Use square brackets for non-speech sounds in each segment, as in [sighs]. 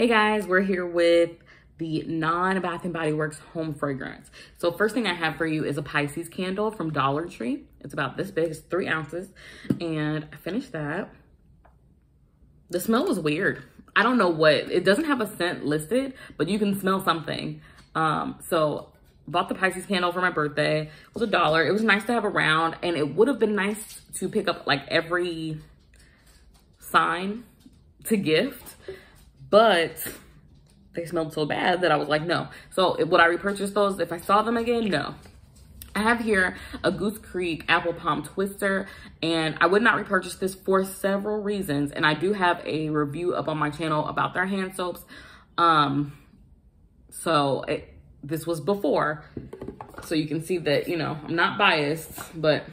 Hey guys, we're here with the non-Bath & Body Works home fragrance. So first thing I have for you is a Pisces candle from Dollar Tree. It's about this big, it's three ounces. And I finished that. The smell was weird. I don't know what, it doesn't have a scent listed, but you can smell something. Um, so bought the Pisces candle for my birthday. It was a dollar. It was nice to have around and it would have been nice to pick up like every sign to gift, but they smelled so bad that I was like, no. So would I repurchase those if I saw them again? No. I have here a Goose Creek Apple Pom Twister, and I would not repurchase this for several reasons. And I do have a review up on my channel about their hand soaps. Um, so it, this was before. So you can see that, you know, I'm not biased, but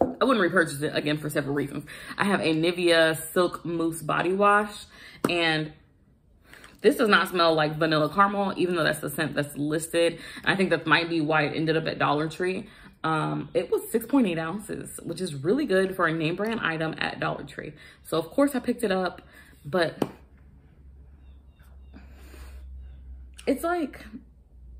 I wouldn't repurchase it again for several reasons. I have a Nivea Silk Mousse Body Wash, and this does not smell like vanilla caramel, even though that's the scent that's listed. I think that might be why it ended up at Dollar Tree. Um, it was 6.8 ounces, which is really good for a name brand item at Dollar Tree. So of course I picked it up, but it's like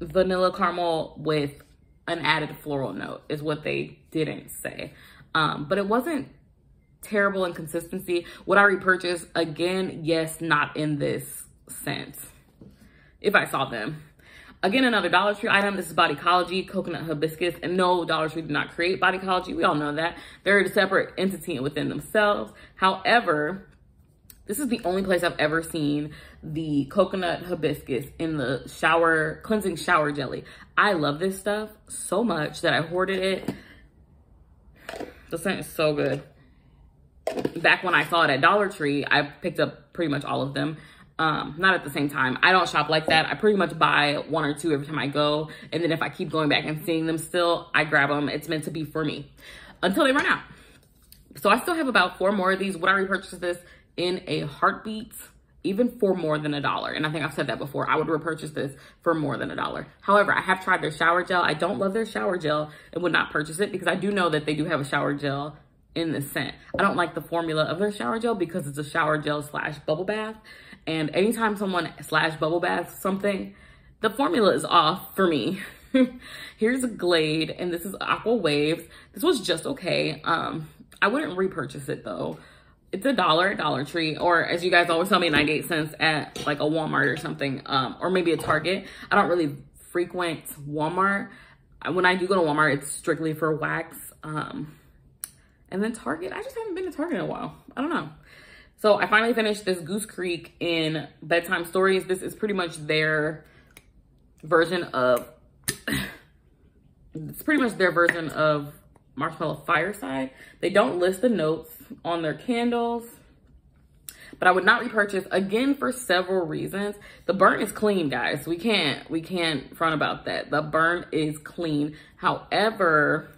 vanilla caramel with an added floral note is what they didn't say. Um, but it wasn't terrible in consistency. Would I repurchase? Again, yes, not in this. If I saw them. Again, another Dollar Tree item. This is Body Bodycology Coconut Hibiscus. And no, Dollar Tree did not create Body Bodycology. We all know that. They're a separate entity within themselves. However, this is the only place I've ever seen the coconut hibiscus in the shower, cleansing shower jelly. I love this stuff so much that I hoarded it. The scent is so good. Back when I saw it at Dollar Tree, I picked up pretty much all of them. Um, not at the same time. I don't shop like that. I pretty much buy one or two every time I go. And then if I keep going back and seeing them still, I grab them. It's meant to be for me until they run out. So I still have about four more of these. Would I repurchase this in a heartbeat? Even for more than a dollar. And I think I've said that before. I would repurchase this for more than a dollar. However, I have tried their shower gel. I don't love their shower gel and would not purchase it because I do know that they do have a shower gel in the scent. I don't like the formula of their shower gel because it's a shower gel slash bubble bath. And anytime someone slash bubble bath something, the formula is off for me. [laughs] Here's a Glade, and this is Aqua Waves. This was just okay. Um, I wouldn't repurchase it though. It's a dollar at Dollar Tree, or as you guys always tell me, 98 cents at like a Walmart or something, um, or maybe a Target. I don't really frequent Walmart. When I do go to Walmart, it's strictly for wax. Um, and then Target, I just haven't been to Target in a while. I don't know. So I finally finished this Goose Creek in Bedtime Stories. This is pretty much their version of, [coughs] it's pretty much their version of Marshmallow Fireside. They don't list the notes on their candles, but I would not repurchase again for several reasons. The burn is clean, guys. We can't, we can't front about that. The burn is clean. However,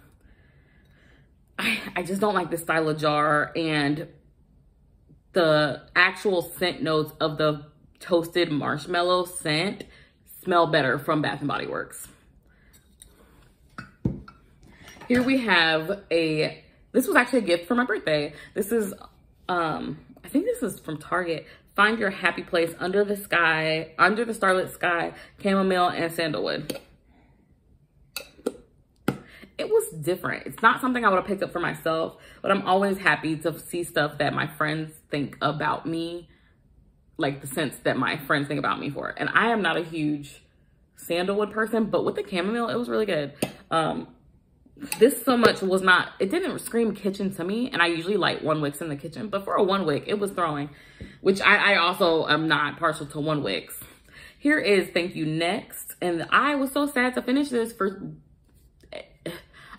I, [sighs] I just don't like the style of jar and the actual scent notes of the toasted marshmallow scent smell better from Bath & Body Works. Here we have a, this was actually a gift for my birthday. This is, um, I think this is from Target. Find your happy place under the sky, under the starlit sky, chamomile and sandalwood it was different. It's not something I would have picked up for myself, but I'm always happy to see stuff that my friends think about me, like the sense that my friends think about me for. And I am not a huge sandalwood person, but with the chamomile, it was really good. Um, this so much was not, it didn't scream kitchen to me. And I usually light one wicks in the kitchen, but for a one wick, it was throwing, which I, I also am not partial to one wicks. Here is Thank You Next. And I was so sad to finish this for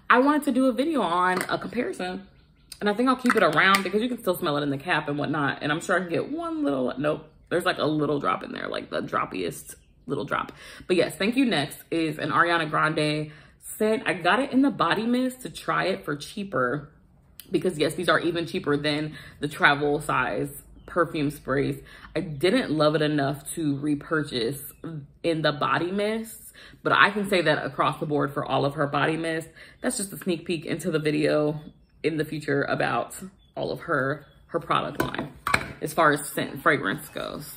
I wanted to do a video on a comparison. And I think I'll keep it around because you can still smell it in the cap and whatnot. And I'm sure I can get one little, nope, there's like a little drop in there, like the droppiest little drop. But yes, Thank You Next is an Ariana Grande scent. I got it in the body mist to try it for cheaper because yes, these are even cheaper than the travel size perfume sprays. I didn't love it enough to repurchase in the body mist but I can say that across the board for all of her body mist. That's just a sneak peek into the video in the future about all of her, her product line as far as scent fragrance goes.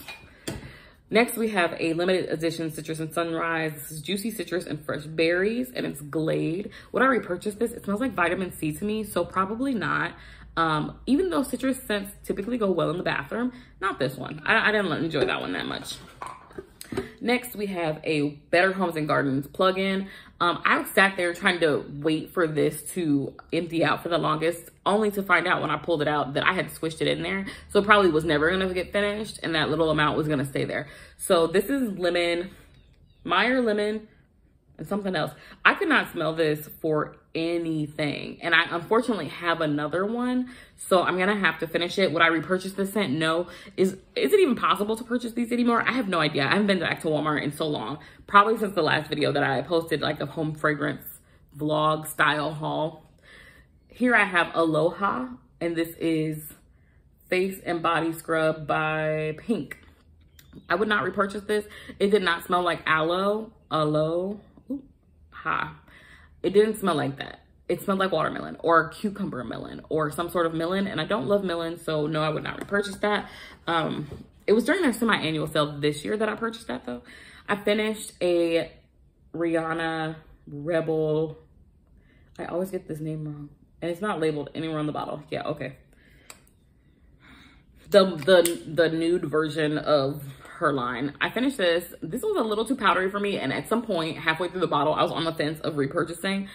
Next, we have a limited edition citrus and sunrise. This is juicy citrus and fresh berries, and it's Glade. Would I repurchase this? It smells like vitamin C to me, so probably not. Um, even though citrus scents typically go well in the bathroom, not this one. I, I didn't enjoy that one that much. Next, we have a Better Homes and Gardens plug-in. Um, I sat there trying to wait for this to empty out for the longest, only to find out when I pulled it out that I had squished it in there. So it probably was never gonna get finished and that little amount was gonna stay there. So this is lemon, Meyer lemon, and something else. I could not smell this for anything. And I unfortunately have another one. So I'm gonna have to finish it. Would I repurchase this scent? No. Is is it even possible to purchase these anymore? I have no idea. I haven't been back to Walmart in so long. Probably since the last video that I posted like a home fragrance vlog style haul. Here I have Aloe-ha and this is face and body scrub by Pink. I would not repurchase this. It did not smell like aloe, aloe, ha. It didn't smell like that. It smelled like watermelon or cucumber melon or some sort of melon. And I don't love melon, so no, I would not repurchase that. Um, it was during their semi-annual sale this year that I purchased that though. I finished a Rihanna Rebel. I always get this name wrong. And it's not labeled anywhere on the bottle. Yeah, okay. The, the, the nude version of her line. I finished this. This was a little too powdery for me. And at some point, halfway through the bottle, I was on the fence of repurchasing.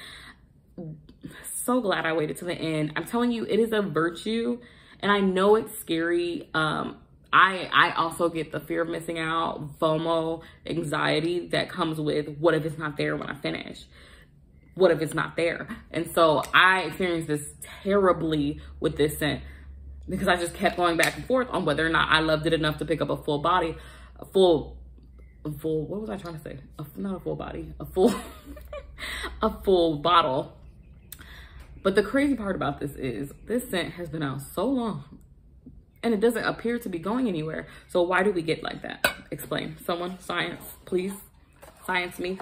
So glad I waited to the end. I'm telling you, it is a virtue. And I know it's scary. Um, I, I also get the fear of missing out, FOMO, anxiety that comes with what if it's not there when I finish? What if it's not there? And so I experienced this terribly with this scent because I just kept going back and forth on whether or not I loved it enough to pick up a full body, a full, a full, what was I trying to say? A, not a full body, a full, [laughs] a full bottle. But the crazy part about this is this scent has been out so long and it doesn't appear to be going anywhere. So why do we get like that? Explain. Someone, science, please. Science me.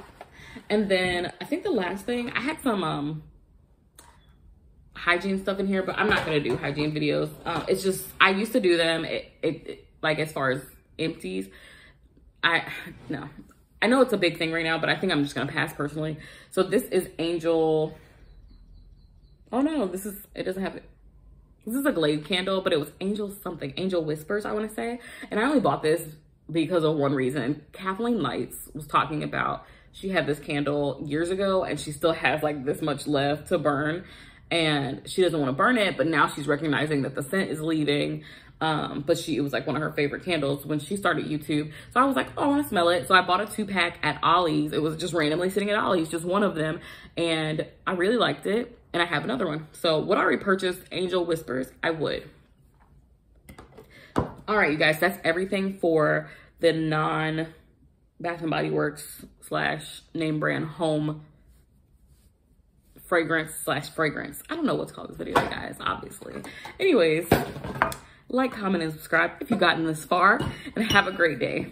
And then I think the last thing, I had some um hygiene stuff in here, but I'm not gonna do hygiene videos. Uh, it's just, I used to do them, it, it, it, like as far as empties. I, no. I know it's a big thing right now, but I think I'm just gonna pass personally. So this is Angel, oh no, this is, it doesn't have. This is a Glade candle, but it was Angel something, Angel Whispers, I wanna say. And I only bought this because of one reason. Kathleen Lights was talking about she had this candle years ago and she still has like this much left to burn and she doesn't want to burn it, but now she's recognizing that the scent is leaving. Um, but she, it was like one of her favorite candles when she started YouTube. So I was like, oh, I want to smell it. So I bought a two pack at Ollie's. It was just randomly sitting at Ollie's, just one of them. And I really liked it. And I have another one. So would I repurchase Angel Whispers? I would. All right, you guys, that's everything for the non Bath and Body Works slash name brand home fragrance slash fragrance. I don't know what's called this video, guys, obviously. Anyways, like, comment, and subscribe if you've gotten this far, and have a great day.